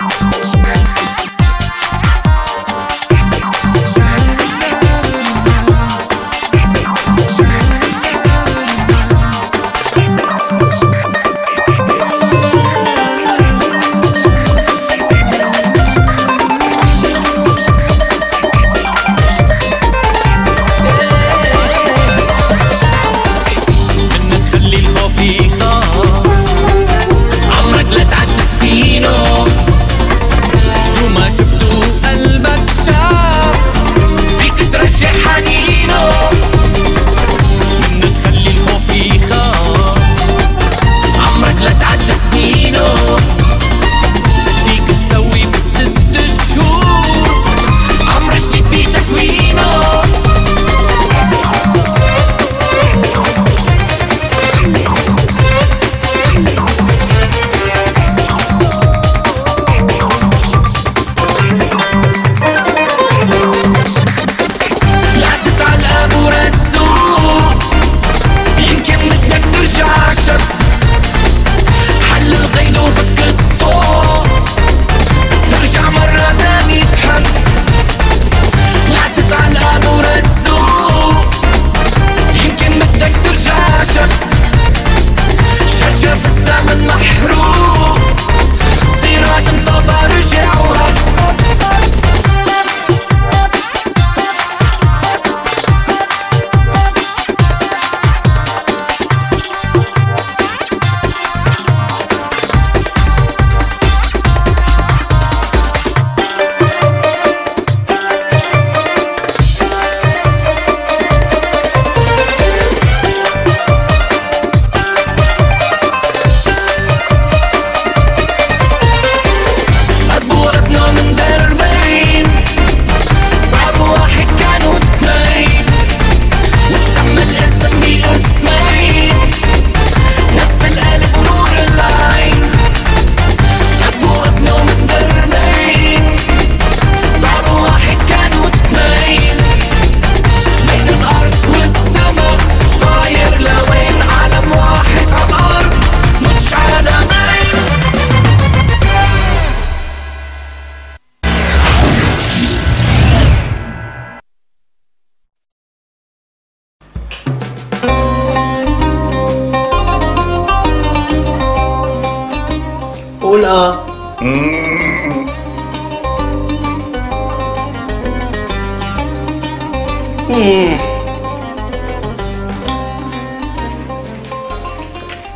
منك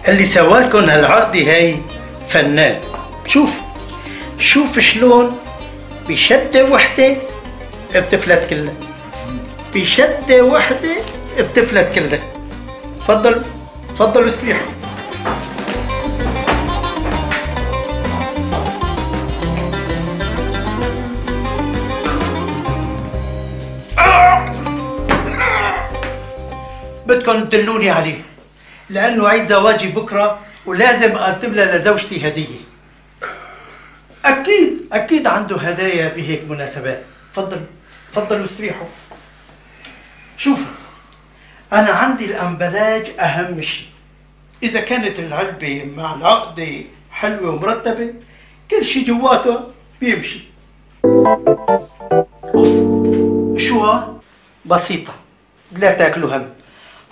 اللي سوالكم هالعقدة هي فنان. شوف شوف شلون بشدة وحدة بتفلت كلها بشدة وحدة بتفلت كلها تفضلوا تفضلوا استريحوا بدكم تدلوني عليه. لأنه عيد زواجي بكرة ولازم اقدم لها لزوجتي هدية. أكيد أكيد عنده هدايا بهيك مناسبات. تفضلوا تفضلوا استريحوا. شوفوا أنا عندي الأمبلاج أهم شيء. إذا كانت العلبة مع العقدة حلوة ومرتبة كل شيء جواتها بيمشي. أوف شو ها؟ بسيطة لا تاكلوا هم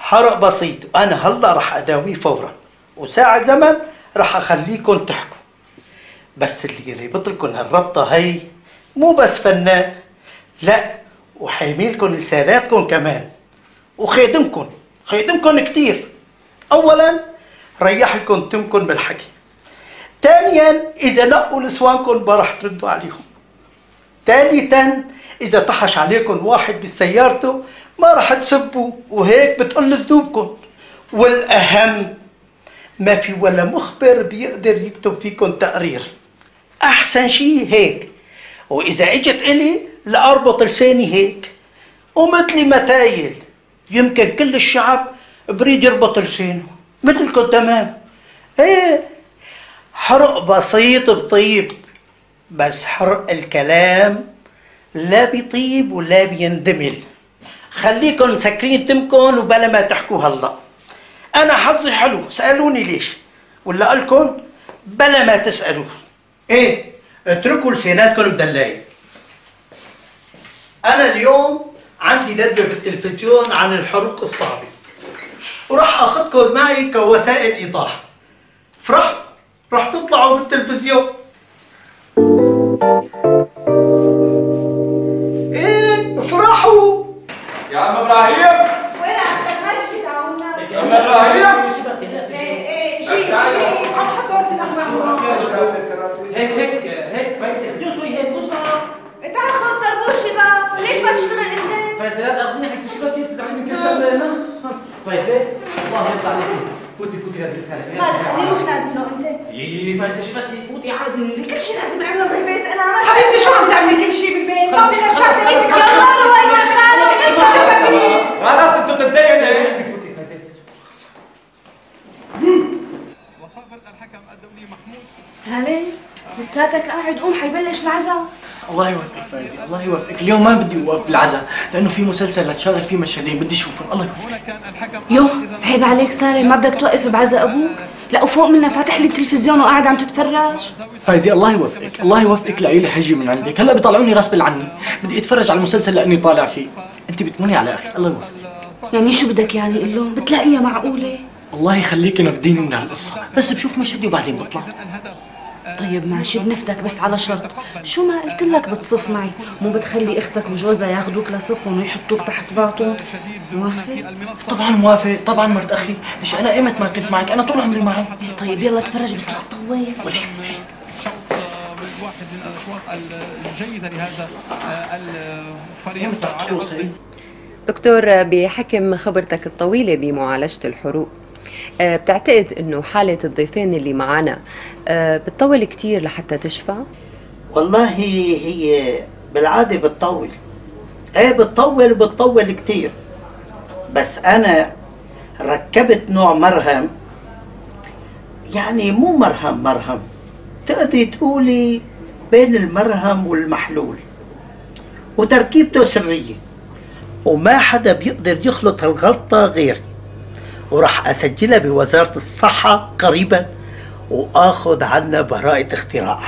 حرق بسيط. وأنا هلا رح أداويه فورا. وساعة زمن رح أخليكم تحكوا. بس اللي ربط لكم هالربطة هي مو بس فنان لا وحيميلكم رسالاتكم كمان وخيدمكم خيدمكم كتير. اولا ريح لكم تمكن بالحكي. ثانيا إذا نقوا نسوانكم ما رح تردوا عليهم. ثالثا إذا طحش عليكم واحد بسيارته ما رح تسبوا وهيك بتقل ذنوبكم. والأهم ما في ولا مخبر بيقدر يكتب فيكم تقرير. أحسن شيء هيك. وإذا إجت إلي لأربط لساني هيك. ومثلي متايل. يمكن كل الشعب بريد يربط لسانه. مثلكم تمام. إيه حرق بسيط بطيب. بس حرق الكلام لا بيطيب ولا بيندمل. خليكن مسكرين تمكن وبلا ما تحكوا هلا أنا حظي حلو سألوني ليش؟ ولا قلكن بلا ما تسألوا. إيه اتركوا لساناتكم مدلعين أنا اليوم عندي ندوه بالتلفزيون عن الحروق الصعبة. وراح اخذكم معي كوسائل إيضاح. فرحوا راح تطلعوا بالتلفزيون. يا عم إبراهيم. وين أختك ما تجي تعاوننا يا عم إبراهيم. إيه إيه جي جي عم حضرت القهوه هيك هيك هيك خديهم شوي هيك بصها تعال طربوشي بقى. ليش ما تشتغل أنت؟ تأخذيني حكي شو كثير من كل شغلة هنا فايزة. الله يرضى عليك. فوتي فوتي لا تسألي ما دخلني روح نادينه أنت؟ يي فايزة شو بدك فوتي عادي. كل شيء لازم أعمله بالبيت أنا. ما حبيبتي شو عم تعملي؟ كل شيء بالبيت؟ ما فينا خلص، شغله خلص، انت خلص، كمان ولا شغله انت شو بتعملي؟ خلاص أنتوا تنتهي فوتي فايزة سالم لساتك قاعد قوم حيبلش العزاء. الله يوفقك فايزي الله يوفقك. اليوم ما بدي أوقف بالعزاء لأنه في مسلسل لتشغل فيه مشهدين بدي أشوفهم. الله يوفقك. يوه عيب عليك سالم ما بدك توقف بعزاء أبوك؟ لا وفوق منا فاتح لي التلفزيون وقاعد عم تتفرج. فايزي الله يوفقك الله يوفقك لأي حجي من عندك. هلأ بيطلعوني غصب عني بدي أتفرج على المسلسل لأني طالع فيه. أنت بتمني على أخي الله يوفقك. يعني شو بدك يعني؟ قول لهم بتلاقيها معقولة؟ الله يخليك نفديني من هالقصة. بس بشوف مشهدي وبعدين بطلع. طيب ماشي بنفدك بس على شرط. شو ما قلت لك بتصف معي. مو بتخلي أختك وجوزها ياخذوك لصفهم ويحطوك تحت بعضهم. موافق؟ طبعا موافق طبعا مرت أخي. مش أنا ايمت ما كنت معك؟ أنا طول عمري معك. طيب يلا تفرج بس لا تطول. ولك واحد من الاصوات الجيده لهذا الفريق دكتور بحكم خبرتك الطويلة بمعالجة الحروق بتعتقد إنه حالة الضيفين اللي معنا آه، بتطول كتير لحتى تشفى؟ والله هي بالعادة بتطول. إيه بتطول بتطول كتير. بس أنا ركبت نوع مرهم يعني مو مرهم مرهم. تقدري تقولي بين المرهم والمحلول. وتركيبته سرية. وما حدا بيقدر يخلط هالغلطة غيري وراح أسجلها بوزارة الصحة قريبا وآخذ عنا براءة اختراع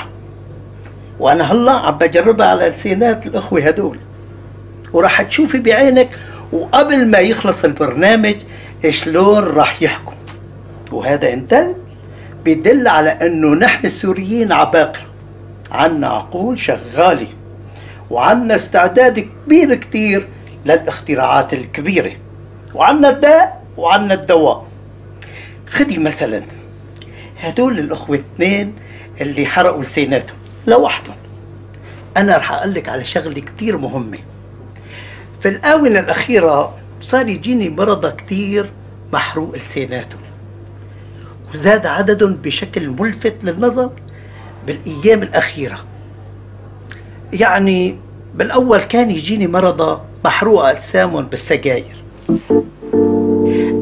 وأنا هلا عم بجربها على لسانات الأخوة هدول. وراح تشوفي بعينك وقبل ما يخلص البرنامج شلون راح يحكوا وهذا ان بدل على إنه نحن السوريين عباقرة. عنا عقول شغالة. وعنا استعداد كبير كتير للاختراعات الكبيرة. وعنا الداء وعنا الدواء. خدي مثلا هدول الأخوة اثنين اللي حرقوا لساناتهم لوحدهم. أنا رح أقول على شغلة كتير مهمة. في الآونة الأخيرة صار يجيني مرضى كتير محروق لساناتهم. وزاد عددهم بشكل ملفت للنظر بالأيام الأخيرة. يعني بالأول كان يجيني مرضى محروقة أجسامهم بالسجاير.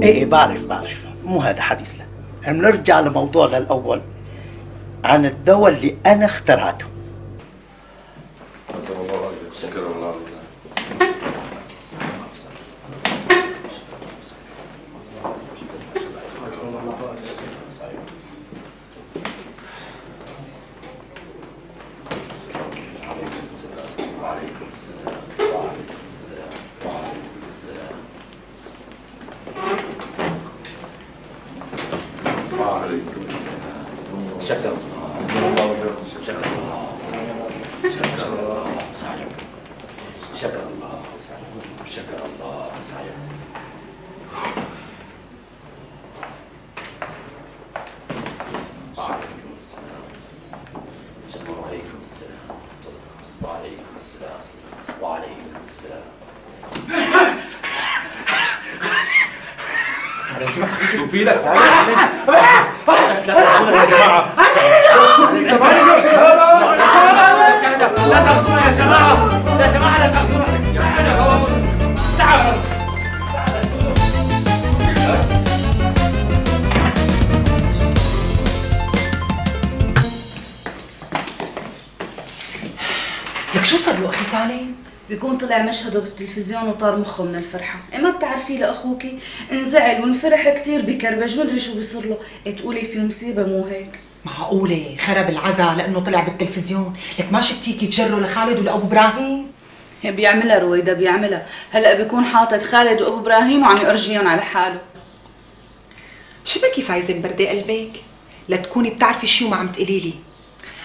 إيه إيه بعرف بعرف. مو هذا حديث لا. بنرجع لموضوعنا الأول عن الدواء اللي أنا اخترعته. شكر الله وعليكم السلام شكر الله شكر الله شكر الله سعيك شكر الله شكر الله سعيك وعليكم السلام شكر وعليكم السلام وعليكم السلام وعليكم السلام شو في لك شو صار له أخي سالم؟ بيكون طلع مشهده بالتلفزيون وطار مخه من الفرحة، بتعرفي لأخوكي. انزعل وانفرح كتير بكربج مدري شو بيصير له، إيه تقولي في مصيبة مو هيك؟ معقولة؟ خرب العزا لأنه طلع بالتلفزيون. لك ما شفتي كيف جروا لخالد ولأبو إبراهيم؟ بيعملها رويدا بيعملها. هلأ بيكون حاطط خالد وأبو إبراهيم وعم يرجيهم على حاله. شو بكي فايزة مبردة قلبك؟ لتكوني بتعرفي شو ما عم تقولي لي.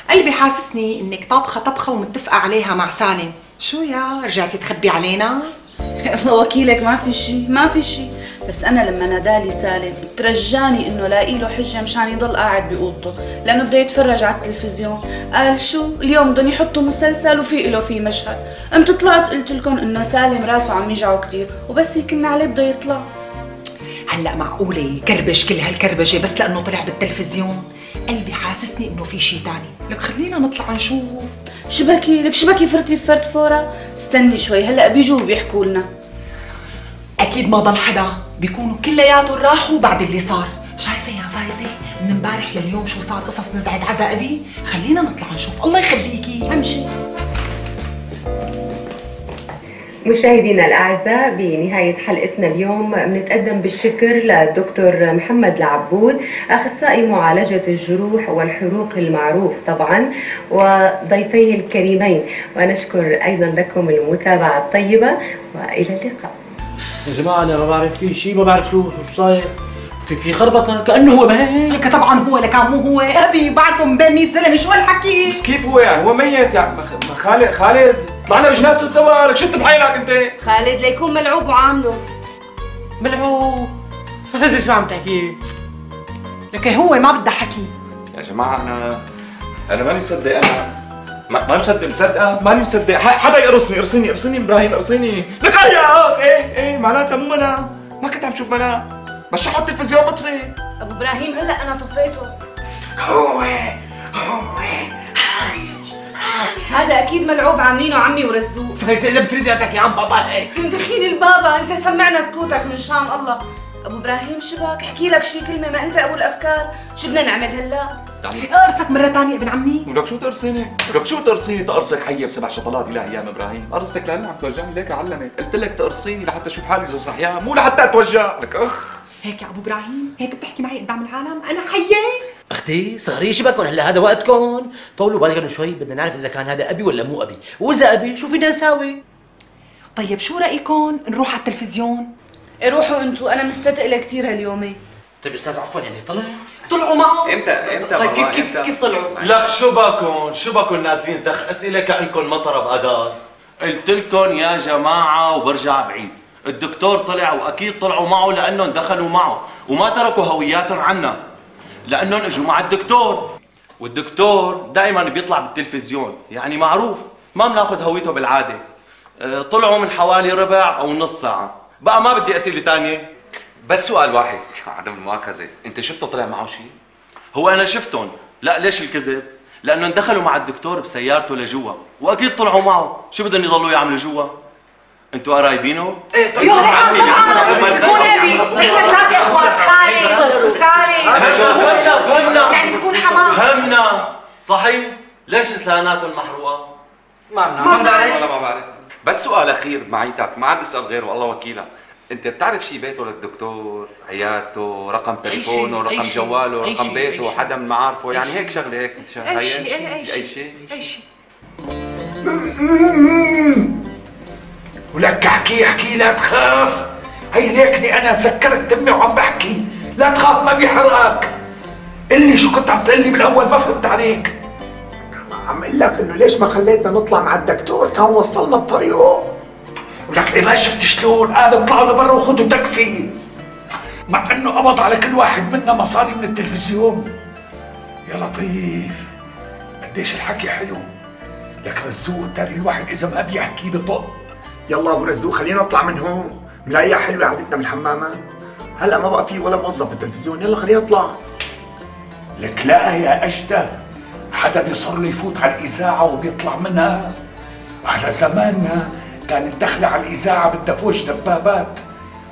قلبي حاسسني إنك طابخة طبخة ومتفقة عليها مع سالم. شو يا؟ رجعتي تخبي علينا؟ الله وكيلك ما في شيء ما في شيء بس أنا لما نادالي سالم ترجاني إنه لاقي له حجة مشان يضل قاعد بأوضته لأنه بده يتفرج على التلفزيون. قال شو؟ اليوم بدهم يحطوا مسلسل وفي له في مشهد. قمت طلعت قلت لكم إنه سالم راسه عم يجعه كثير وبس يكن عليه بده يطلع. هلأ معقولة يكربش كل هالكربجة بس لأنه طلع بالتلفزيون؟ قلبي حاسسني إنه في شيء تاني. لك خلينا نطلع نشوف. شبكي لك شبكي فرتي بفرد فورا؟ استني شوي هلأ بيجوا وبيحكوا لنا. أكيد ما ضل حدا. بيكونوا كلياتهم راحوا بعد اللي صار. شايفة يا فايزة من امبارح لليوم شو صار قصص نزعت عزا ابي خلينا نطلع نشوف. الله يخليكي. أمشي. مشاهدينا الأعزاء بنهاية حلقتنا اليوم بنتقدم بالشكر للدكتور محمد العبود أخصائي معالجة الجروح والحروق المعروف طبعا وضيفيه الكريمين. ونشكر أيضا لكم المتابعة الطيبة وإلى اللقاء. يا جماعة أنا ما بعرف في شيء ما بعرف شو شو صاير. في في خربطة كأنه هو ميت. هيك طبعا هو لك مو هو. أبي بعرفه من بين 100 زلمة شو هالحكي؟ كيف هو يعني؟ هو ميت يعني؟ ما- ما خالد خالد طلعنا بجنازته سوا. لك شت بحيلك أنت؟ خالد ليكون ملعوب وعامله. ملعوب. فايزة شو عم تحكي؟ لك هو ما بدها حكي يا جماعة أنا أنا ماني مصدق. أنا ما ماني مصدق مصدقه ماني مصدق. ح- حدا يقرصني ارصني ارصني إبراهيم ارصني لك اي اخ إيه إيه معناتها مو منام ما كنت عم شوف منام بس شو حط التلفزيون بطفي؟ أبو إبراهيم هلأ أنا طفيته. هو هو. هذا أكيد ملعوب عاملينه عمي ورزوق فايزة اللي بتريدك يا عم بابا. هيك دخيل البابا أنت سمعنا سكوتك من شان الله. أبو إبراهيم شبك احكي لك شي كلمة ما أنت أبو الأفكار. شو بدنا نعمل هلا؟ اقرصك مرة ثانية ابن عمي. ولك شو تقرصيني؟ ولك شو تقرصيني تقرصك حية بسبع شطلات إلى أيام إبراهيم، قرصك لهلا عم توجعني. ليك علمت، قلت لك تقرصيني لحتى أشوف حالي إذا صحيان، مو لحتى أتوجع، لك أخ. هيك يا أبو إبراهيم؟ هيك بتحكي معي قدام العالم؟ أنا حية؟ أختي صغري شبكن هلا هذا وقتكم طولوا بالكم شوي. بدنا نعرف إذا كان هذا أبي ولا مو أبي. وإذا أبي شو فينا نساوي؟ طيب شو رايكم نروح على التلفزيون. روحوا أنتوا أنا مستثقله كثير هاليومين طيب أستاذ عفوا يعني طلع طلعوا معه. إمتى؟ إمتى طيب كيف كيف؟ كيف طلعوا؟ لك شو بكون شو بكون نازلين؟ زخ أسئلة كأنكم مطره بقدار قلت لكم يا جماعة وبرجع بعيد. الدكتور طلع وأكيد طلعوا معه لأنهم دخلوا معه وما تركوا هوياتهم عنا لأنهم إجوا مع الدكتور. والدكتور دائما بيطلع بالتلفزيون يعني معروف ما بناخذ هويته بالعادة. أه، طلعوا من حوالي ربع أو نص ساعة. بقى ما بدي اسئله ثانية بس سؤال واحد عدم المؤاخذة انت شفته طلع معه شيء؟ هو أنا شفتهم لا ليش الكذب لانهم دخلوا مع الدكتور بسيارته لجوا واكيد طلعوا معه شو بدهم يضلوا يعملوا جوا أنتوا قرايبينه يا طبعا بكون ابي إحنا ثلاثة اخوات خالد وسالم يعني بكون حمام فهمنا صحيح ليش لساناتهم محروقه ما بنعرف ما بعرف بس سؤال أخير معيتك ما عاد اسال غيره الله وكيلك أنت بتعرف شيء بيته للدكتور؟ عيادته رقم تليفونه رقم جواله رقم بيته. حدا من معارفه يعني هيك. شغلة هيك أي شيء أي أي شيء أي شيء. ولك احكي احكي لا تخاف. هي ليكني أنا سكرت دمي وعم بحكي. لا تخاف ما بيحرقك. اللي شو كنت عم تقول لي بالأول ما فهمت عليك. لك إنه ليش ما خليتنا نطلع مع الدكتور؟ كان وصلنا بطريقه. ولك إيه ما شفت شلون؟ قال اطلعوا لبرا وخذوا تاكسي مع إنه قبض على كل واحد منا مصاري من التلفزيون. يا لطيف قديش الحكي حلو. لك رزوق تاني الواحد إذا ما بيحكي بطق. يلا أبو رزوق خلينا نطلع من هون. ملاقيها حلوة قعدتنا بالحمامات هلأ ما بقى في ولا موظف بالتلفزيون. يلا خلينا نطلع. لك لا يا أجدى حدا بيصر له يفوت على الإذاعة وبيطلع منها. على زماننا كانت دخلة على الإذاعة بدها فوش دبابات.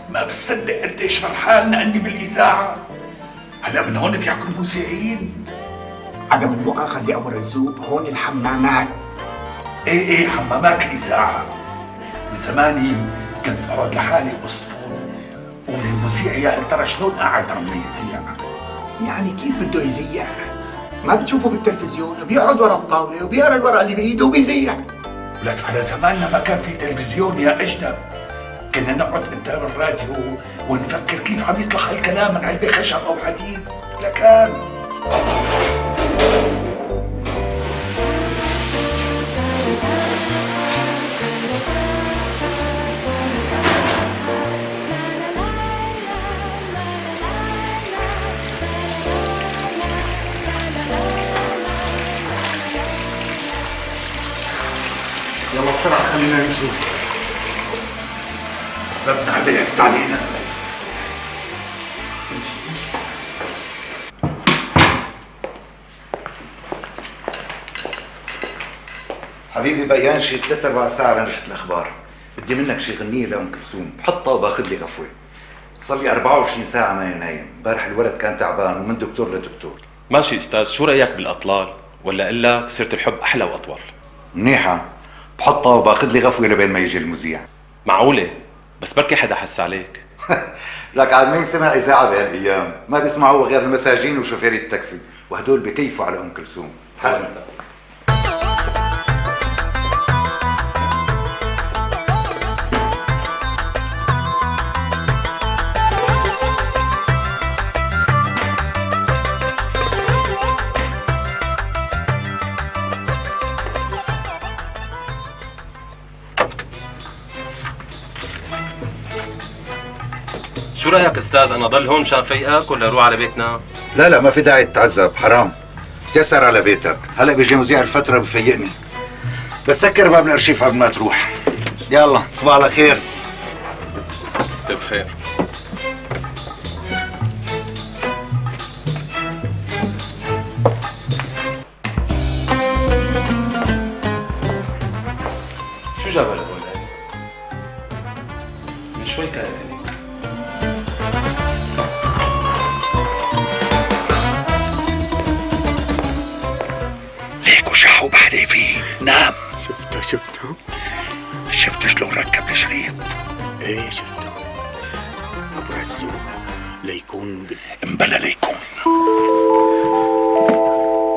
ما بصدق قديش فرحان لأني بالإذاعة. هلا من هون بيحكوا المذيعين عدم المؤاخذة يا ابو رزوق هون الحمامات. إيه إيه حمامات الإذاعة. بزماني كنت بقعد لحالي بصفون والمذيع يا ترى شلون قاعد عم يذيع يعني كيف بده يزيح؟ ما بتشوفه بالتلفزيون بيقعد ورا الطاولة وبيقرا الورقة اللي بإيده وبيذيع لك على زماننا ما كان في تلفزيون يا أجدب. كنا نقعد قدام الراديو ونفكر كيف عم يطلع هالكلام من علبة خشب أو حديد. لكان. خلينا نمشي. أسبابنا يحس علينا حبيبي بيان شي ثلاث أربع ساعة لنشرة الأخبار. بدي منك شي غنية لأم كلثوم. بحطها وباخذ لي غفوة. صار لي 24 ساعة ماني نايم امبارح الولد كان تعبان ومن دكتور لدكتور. ماشي أستاذ شو رأيك بالأطلال؟ ولا لك سيره الحب أحلى وأطول؟ منيحة. بحطها وباخذ لي غفوة لبين ما يجي المذيع. معقولة؟ بس بركي حدا حس عليك. لك عاد مين سمع إذاعة بهالأيام؟ ما بيسمعوها غير المساجين وشوفيري التاكسي وهدول بكيفوا على أم كلثوم. شو رأيك أستاذ؟ أنا ضل هون مشان فيقك ولا أروح على بيتنا. لا لا ما في داعي تتعذب حرام. تيسر على بيتك. هلأ بيجي مذيع الفترة بفيقني بس سكر باب الأرشيف قبل ما تروح. يلا تصبح على خير. طيب ليكون بال... امبلا ليكون.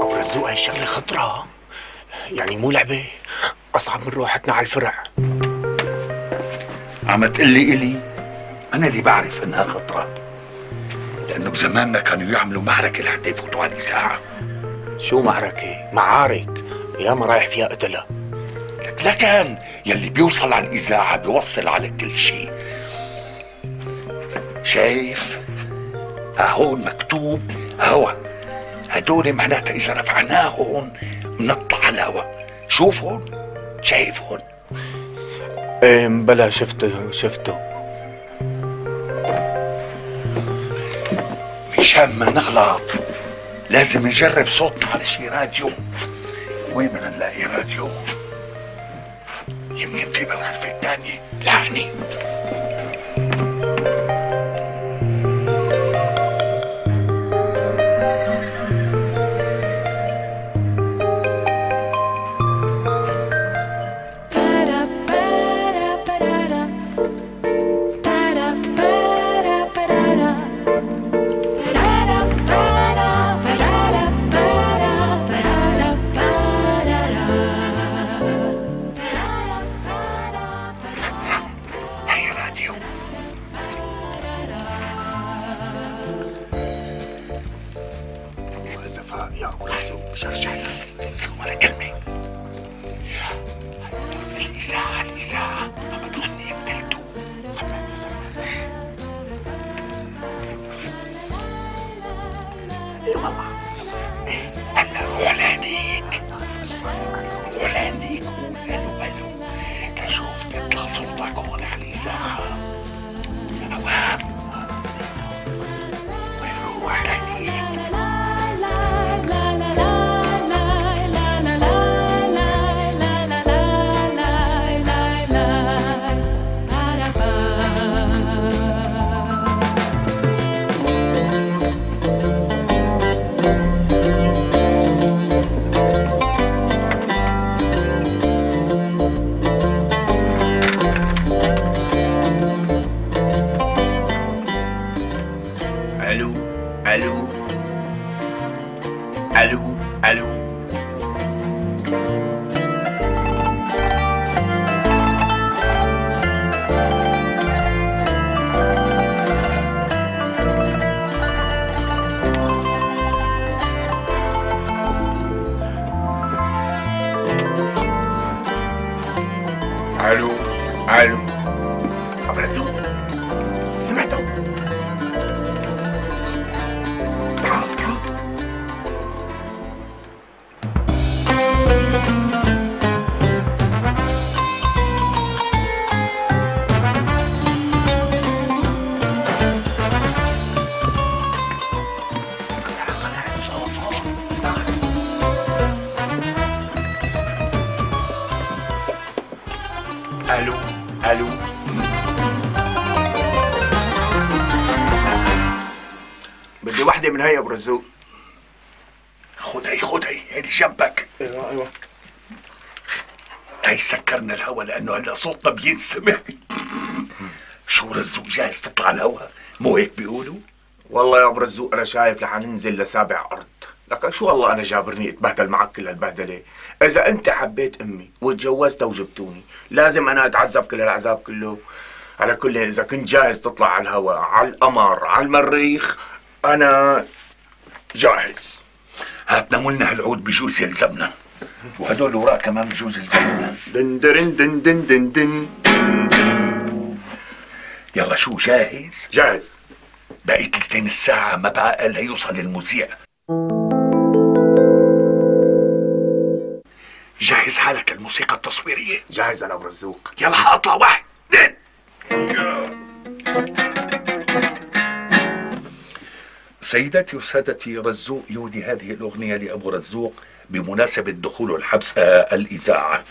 ابو رزوق هاي شغلة خطرة. يعني مو لعبة. أصعب من روحتنا على الفرع. عم تقلي إلي أنا اللي بعرف إنها خطرة. لأنه بزماننا كانوا يعملوا معركة لحتى يفوتوا على الإذاعة شو معركة؟ معارك. ياما رايح فيها قتلة. لك لا كان. يلي بيوصل على الإذاعة بيوصل على كل شيء. شايف؟ هون مكتوب هوا. هدول معناتها إذا رفعناهم بنطلع على الهوا. شوفهم شايفهم إيه بلا شفته شفته. مشان ما نغلط لازم نجرب صوتنا على شي راديو. وين بدنا نلاقي راديو؟ يمكن في بالغرفة الثانية. لعني Allô? Allô? Allô? Allô? صوتنا بينسمع شو رزوق جاهز تطلع الهوا؟ مو هيك بيقولوا؟ والله يا أبو رزوق أنا شايف رح ننزل لسابع أرض. لك شو والله أنا جابرني أتبهدل معك كل هالبهدلة؟ إذا أنت حبيت أمي وتجوزتها وجبتوني لازم أنا أتعذب كل العذاب كله. على كل إذا كنت جاهز تطلع على الهواء على القمر على المريخ أنا جاهز. هاتنا ملنا هالعود بجوز يلزمنا. وهدول وراء كمان بجوز يلزمنا دن درن دن دن دن دن. يلا شو جاهز؟ جاهز. باقي تلتين الساعة ما بقى قال هيوصل المذيع. جاهز حالك للموسيقى التصويرية؟ جاهز أنا ابو رزوق يلا حاطلع واحد اثنين. سيداتي وسادتي رزوق يودي هذه الأغنية لأبو رزوق. بمناسبة دخوله الحبس الإذاعة.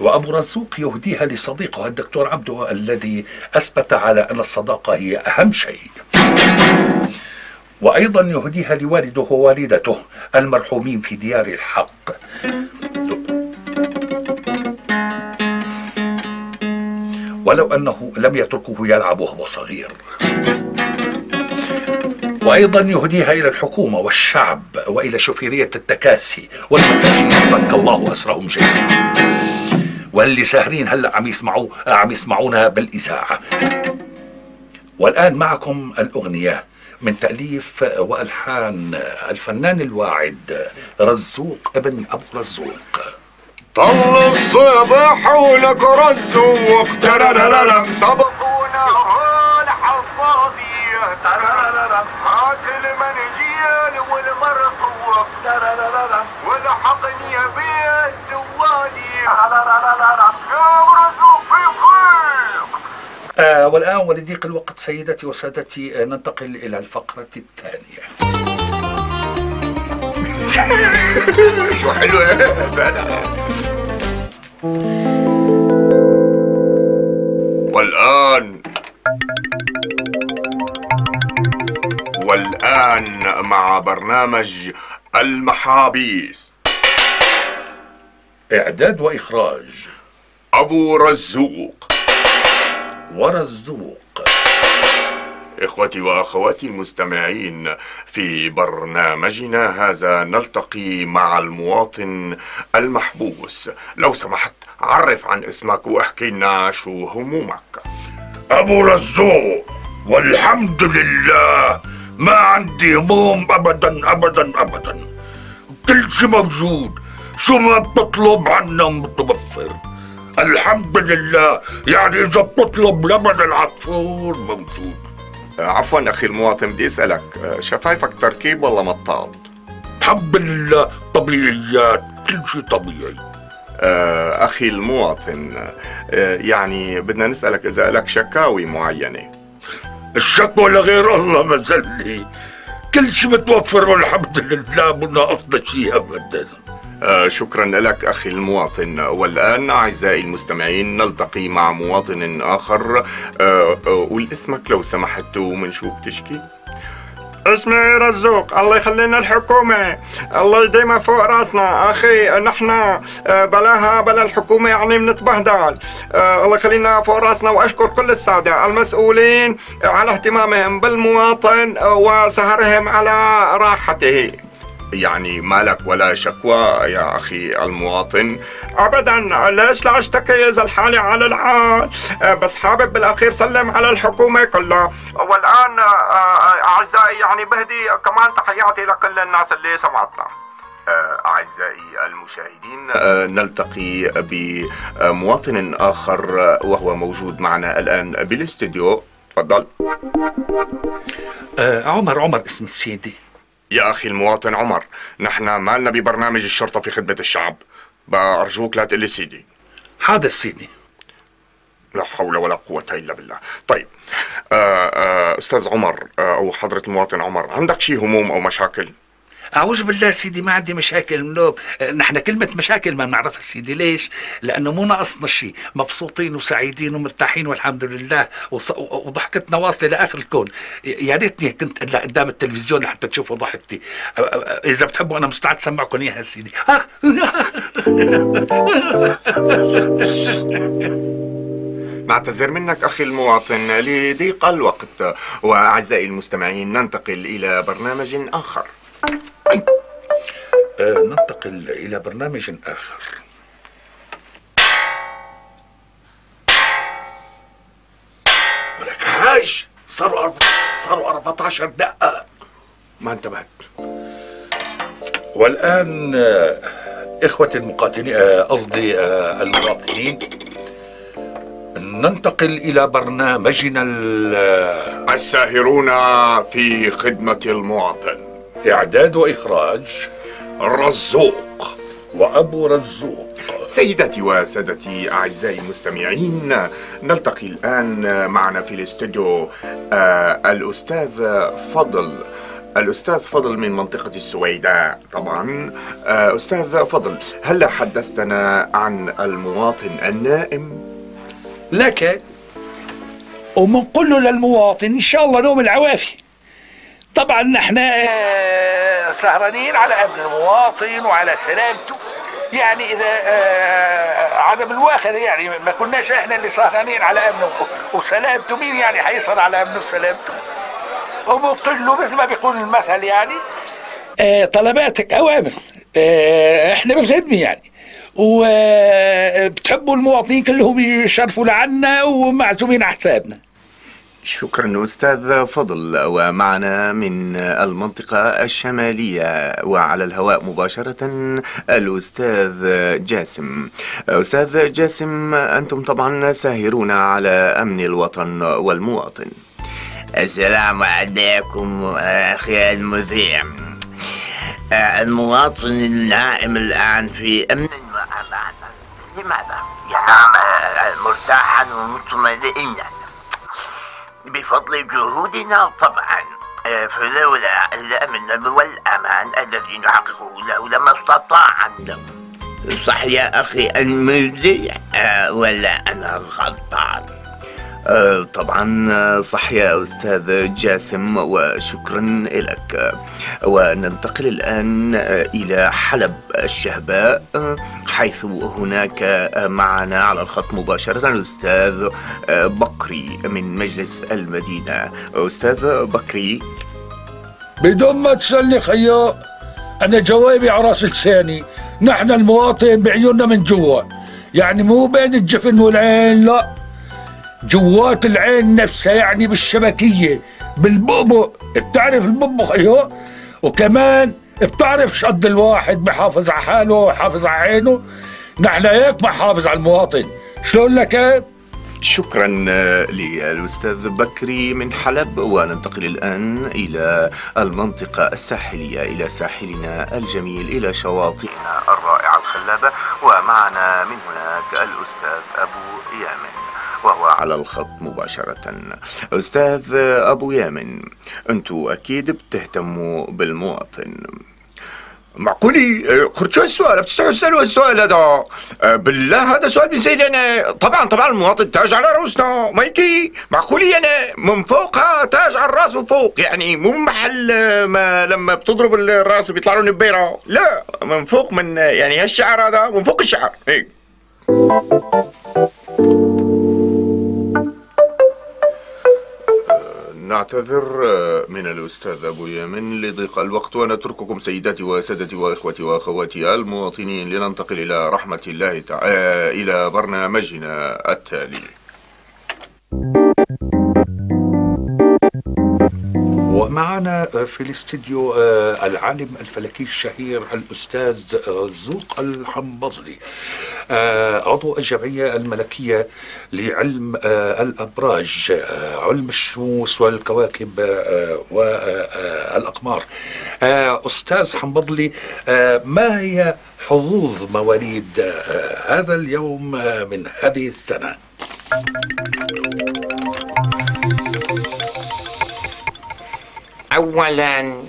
وأبو رزوق يهديها لصديقه الدكتور عبده الذي أثبت على أن الصداقة هي أهم شيء. وأيضا يهديها لوالده ووالدته المرحومين في ديار الحق. ولو أنه لم يتركه يلعب وهو صغير. وأيضا يهديها إلى الحكومة والشعب وإلى شوفيرية التكاسي والمساجين بارك الله أسرهم جميعا. واللي ساهرين هلأ عم يسمعوا عم يسمعونا بالإذاعة. والآن معكم الأغنية من تأليف وألحان الفنان الواعد رزوق ابن أبو رزوق. طل الصبح ولك رزوق. تررررم سبقونا الحصادية تررررم هات في آه والآن ولضيق الوقت سيدتي وسادتي آه، ننتقل إلى الفقرة الثانية. شو حلو يا سلام والآن والآن مع برنامج المحابيس. إعداد وإخراج. أبو رزوق. ورزوق إخوتي وأخواتي المستمعين في برنامجنا هذا نلتقي مع المواطن المحبوس. لو سمحت عرف عن اسمك واحكي لنا شو همومك. أبو رزوق والحمد لله ما عندي هموم أبدا أبدا أبدا. كل شي موجود. شو ما بتطلب عنا متوفر. الحمد لله. يعني إذا بتطلب لبن العصفور موجود. عفوا أخي المواطن بدي أسألك شفايفك تركيب ولا مطاط؟ الحمد لله طبيعيات كل شيء طبيعي. آه، أخي المواطن آه، يعني بدنا نسألك إذا لك شكاوي معينة. الشكوى لغير الله ما زلي كل شيء متوفر والحمد لله مو ناقصنا شيء ابدا. آه، شكرا لك أخي المواطن. والآن أعزائي المستمعين نلتقي مع مواطن آخر. آه، آه، قول اسمك لو سمحت ومن شو بتشكي؟ اسمي رزوق. الله يخلينا الحكومة. الله دايما فوق راسنا. أخي نحن آه، بلاها بلا الحكومة يعني بنتبهدل. آه، الله يخلينا فوق راسنا. وأشكر كل السادة المسؤولين على اهتمامهم بالمواطن آه، وسهرهم على راحته. يعني مالك ولا شكوى يا أخي المواطن. ابدا ليش لا أشتكي اذا الحالة على العال بس حابب بالأخير سلم على الحكومة كلها. والآن آه، آه، أعزائي يعني بهدي كمان تحياتي لكل الناس اللي سمعتنا. آه، أعزائي المشاهدين نلتقي بمواطن آخر وهو موجود معنا الآن بالاستديو تفضل. عمر عمر اسم سيدي. يا أخي المواطن عمر نحن مالنا ببرنامج الشرطة في خدمة الشعب. بأرجوك لا تقلي سيدي. حاضر سيدي. لا حول ولا قوة إلا بالله. طيب آه آه أستاذ عمر آه أو حضرة المواطن عمر عندك شي هموم أو مشاكل؟ أعوذ بالله سيدي ما عندي مشاكل منوب نحن كلمة مشاكل ما بنعرفها سيدي. ليش؟ لأنه مو ناقصنا شيء. مبسوطين وسعيدين ومرتاحين والحمد لله. وص- وضحكتنا واصلة لآخر الكون. يا ريتني كنت قدام التلفزيون لحتى تشوفوا ضحكتي. إذا بتحبوا أنا مستعد أسمعكم إياها سيدي. نعتذر منك أخي المواطن. لضيق الوقت. وأعزائي المستمعين ننتقل إلى برنامج آخر. ننتقل إلى برنامج آخر. ولك حاج صاروا أرب- صاروا 14 دقة. ما انتبهت. والآن آه، إخوتي المقاتلين آه، قصدي آه، المواطنين ننتقل إلى برنامجنا ال- الساهرون في خدمة المواطن. إعداد وإخراج رزوق وأبو رزوق. سيداتي وسادتي أعزائي المستمعين نلتقي الآن معنا في الاستوديو آه، الأستاذ فضل. الأستاذ فضل من منطقة السويداء طبعا. آه، أستاذ فضل هل حدثتنا عن المواطن النائم؟ لك. ومنقول له للمواطن إن شاء الله نوم العوافي طبعا نحن آه، سهرانين على أمن المواطن وعلى سلامته يعني إذا آه، عدم الواخذ يعني ما كناش إحنا اللي سهرانين على امنه وسلامته مين يعني حيسهر على امنه وسلامته وبنقول له مثل ما بيقول المثل يعني. آه، طلباتك أوامر. إحنا بالخدمة يعني. وبتحبوا المواطنين كلهم يشرفوا لعنا ومعزومين على حسابنا. شكرا أستاذ فضل ومعنا من المنطقة الشمالية وعلى الهواء مباشرة الأستاذ جاسم. أستاذ جاسم أنتم طبعا ساهرون على أمن الوطن والمواطن. السلام عليكم أخي المذيع. المواطن النائم الآن في أمن وأمان. لماذا؟ ينام مرتاحا ومطمئنا. بفضل جهودنا طبعا. آه، فلولا الأمن والأمان الذي نحققه له لما استطعنا صح يا أخي المذيع. آه، ولا أنا غلطان آه، طبعا آه، صح يا أستاذ جاسم وشكرا لك. آه، وننتقل الآن إلى حلب الشهباء حيث هناك معنا على الخط مباشرة الأستاذ بكري من مجلس المدينة. أستاذ بكري. بدون ما تسألني خيا أنا جوابي على رأس لساني. نحن المواطن بعيوننا من جوا. يعني مو بين الجفن والعين لا. جوات العين نفسها يعني بالشبكية بالبؤبؤ بتعرف البؤبؤ خيا وكمان بتعرف شد الواحد بحافظ على حاله وحافظ على عينه. نحن هيك ما حافظ على المواطن. شلون لك؟ شكرا آه، للأستاذ بكري من حلب. وننتقل الآن إلى المنطقة الساحلية إلى ساحلنا الجميل إلى شواطئنا الرائعة الخلابة. ومعنا من هناك الأستاذ أبو يامن وهو على الخط مباشرة. أستاذ أبو يامن أنتوا أكيد بتهتموا بالمواطن. معقولي؟ قلت شو السؤال بتستحوا تسالوا السؤال هذا. بالله هذا سؤال بيسألني أنا. طبعا طبعا المواطن تاج على رؤوسنا مايكي؟ معقولي أنا؟ من فوق؟ ها تاج على الرأس من فوق. يعني مو من محل ما لما بتضرب الرأس بيطلع له نبيره لا من فوق من يعني هالشعر هذا من فوق الشعر. هيك نعتذر آه، من الأستاذ أبو يمن لضيق الوقت ونترككم سيداتي وسادتي وإخوتي وأخواتي المواطنين لننتقل إلى رحمة الله تعالى إلى برنامجنا التالي. ومعنا في الاستديو آه، العالم الفلكي الشهير الأستاذ رزوق الحنبظلي آه، عضو الجمعية الملكية لعلم آه، الأبراج آه، علم الشموس والكواكب آه، والأقمار آه، أستاذ حنبظلي آه، ما هي حظوظ مواليد آه، هذا اليوم آه، من هذه السنة؟ أولا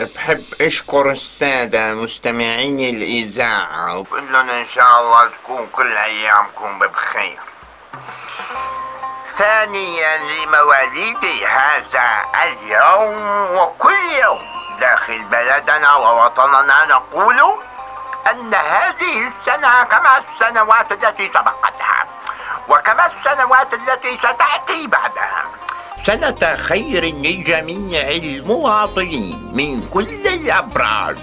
بحب أشكر السادة مستمعين الإذاعة وبقول لهم إن شاء الله تكون كل أيامكم بخير. ثانيا لمواليد هذا اليوم وكل يوم داخل بلدنا ووطننا نقول أن هذه السنة كما السنوات التي سبقتها وكما السنوات التي بعدها سنة خير لجميع المواطنين من كل الأبراج.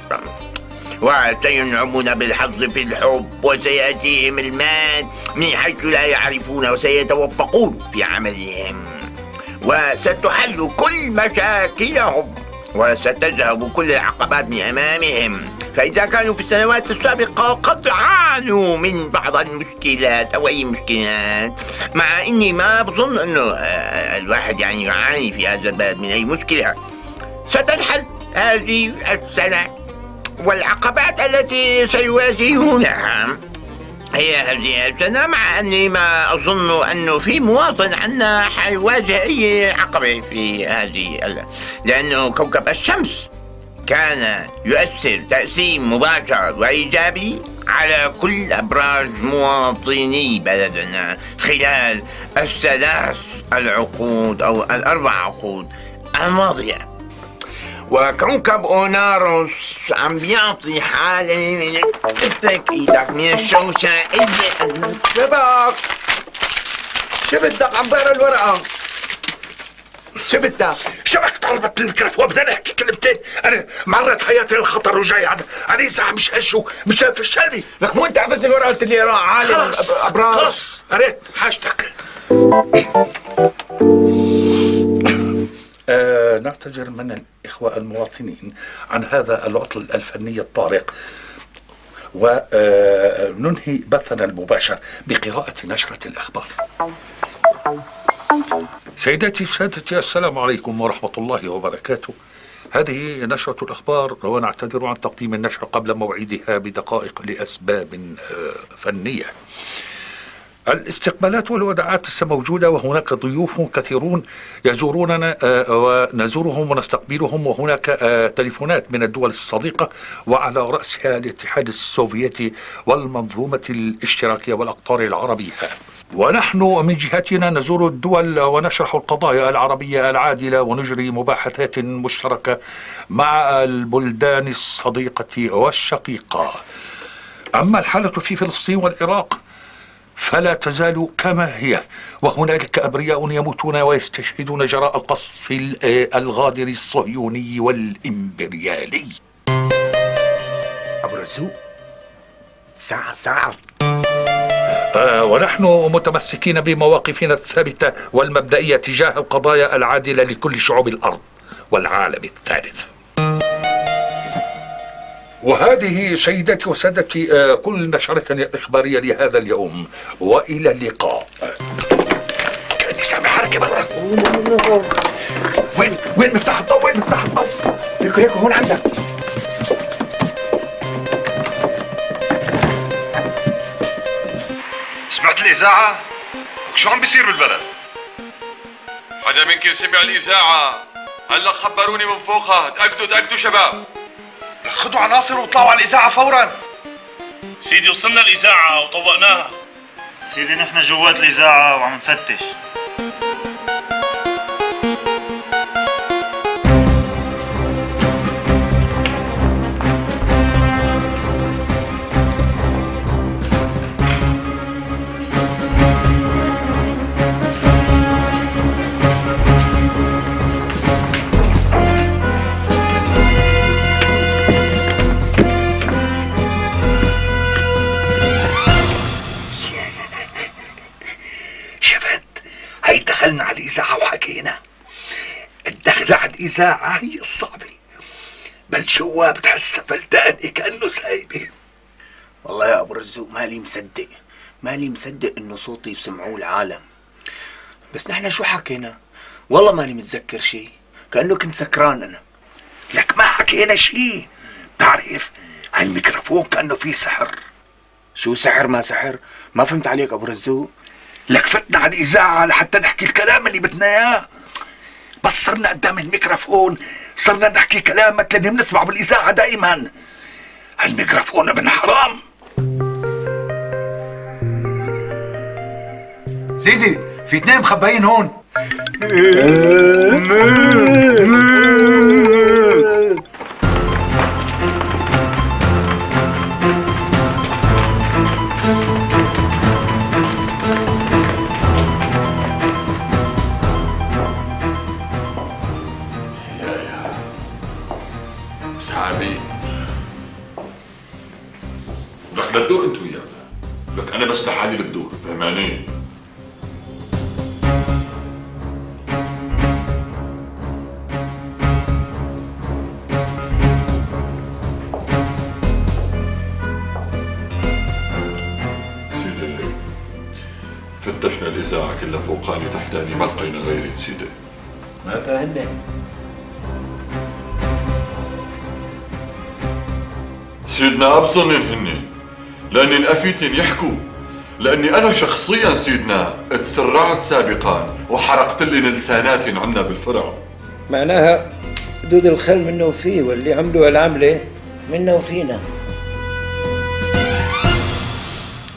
وسينعمون بالحظ في الحب وسيأتيهم المال من حيث لا يعرفون وسيتوفقون في عملهم. وستحل كل مشاكلهم وستذهب كل العقبات من أمامهم. فإذا كانوا في السنوات السابقة قد عانوا من بعض المشكلات أو أي مشكلات مع إني ما بظن أنه آه، الواحد يعني يعاني في هذا البلد من أي مشكلة. ستنحل هذه السنة والعقبات التي سيواجهونها. هي هذه السنة مع أني ما أظن أنه في مواطن عنا حيواجه أي عقبة في هذه لأنه كوكب الشمس كان يؤثر تأثير مباشر وإيجابي على كل أبراج مواطني بلدنا خلال الثلاث العقود أو الأربع عقود الماضية. وكوكب أوناروس عم بيعطي حالة من اترك إيدك من الشوشة اللي شبك شو بدك عم بقرا الورقة؟ شو بدك؟ شبك طلبت الميكروفون بدنا نحكي كلمتين. أنا معرض حياتي للخطر وجاي على علي ساعة مش هشو مش فشلني لك مو أنت اعطيتني الورقة قلت لي عالم خلص خلص قريت حاجتك. آه نعتذر من الإخوة المواطنين عن هذا العطل الفني الطارق. وننهي بثنا المباشر بقراءة نشرة الأخبار. سيداتي وسادتي السلام عليكم ورحمة الله وبركاته. هذه نشرة الأخبار ونعتذر عن تقديم النشرة قبل موعدها بدقائق لأسباب فنية. الاستقبالات والوداعات موجودة وهناك ضيوف كثيرون يزوروننا آه، ونزورهم ونستقبلهم وهناك آه، تليفونات من الدول الصديقة وعلى رأسها الاتحاد السوفيتي والمنظومة الاشتراكية والأقطار العربية. ونحن من جهتنا نزور الدول ونشرح القضايا العربية العادلة ونجري مباحثات مشتركة مع البلدان الصديقة والشقيقة. أما الحالة في فلسطين والعراق فلا تزال كما هي وهنالك أبرياء يموتون ويستشهدون جراء القصف ال- الغادر الصهيوني والإمبريالي. أبو رزوق ساعة ساعة. ونحن متمسكين بمواقفنا الثابتة والمبدئية تجاه القضايا العادلة لكل شعوب الأرض والعالم الثالث. وهذه سيداتي وسادتي آه، كل نشرتنا الإخبارية لهذا اليوم. وإلى اللقاء. كأني سامع حركة برا وين وين مفتاح الضوء؟ وين مفتاح الضوء؟ ليكو ليكو هون عندك. سمعت الإذاعة؟ شو عم بيصير بالبلد؟ حدا منكم سمع الإذاعة. هلا خبروني من فوقها. تأكدوا تأكدوا شباب. خدوا عناصر واطلعوا على الإذاعة فورا. سيدي وصلنا الإذاعة وطوقناها. سيدي نحن جوات الإذاعة وعم نفتش. الإذاعة هي الصعبة. بل جوا بتحسها فلتانة كأنه سايبة. والله يا أبو رزوق مالي مصدق مالي مصدق إنه صوتي يسمعوه العالم. بس نحن شو حكينا؟ والله ماني متذكر شيء كأنه كنت سكران أنا. لك ما حكينا شيء. بتعرف؟ هالميكروفون كأنه فيه سحر. شو سحر ما سحر؟ ما فهمت عليك أبو رزوق. لك فتنا على الإذاعة لحتى نحكي الكلام اللي بدنا إياه. بس صرنا قدام الميكروفون صرنا نحكي كلام مثل اللي بنسمعه بالإذاعة دائما هالميكروفون ابن حرام. سيدي في اثنين مخبئين هون. سيدنا أبصرن هن لأني انقفيتن يحكوا لأني أنا شخصيا سيدنا تسرعت سابقا وحرقت لي لسانات عنا بالفرع. معناها دود الخل منه وفيه واللي عملوا العملة منا وفينا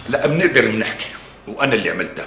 لا بنقدر بنحكي وأنا اللي عملتها